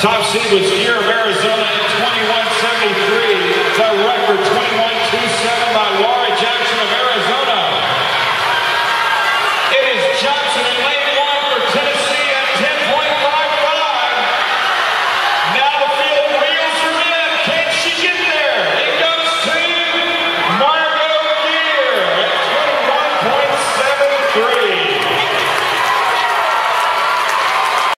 Top seed was here of Arizona.